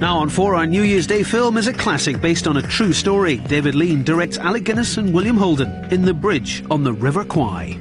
Now on 4, our New Year's Day film is a classic based on a true story. David Lean directs Alec Guinness and William Holden in The Bridge on the River Kwai.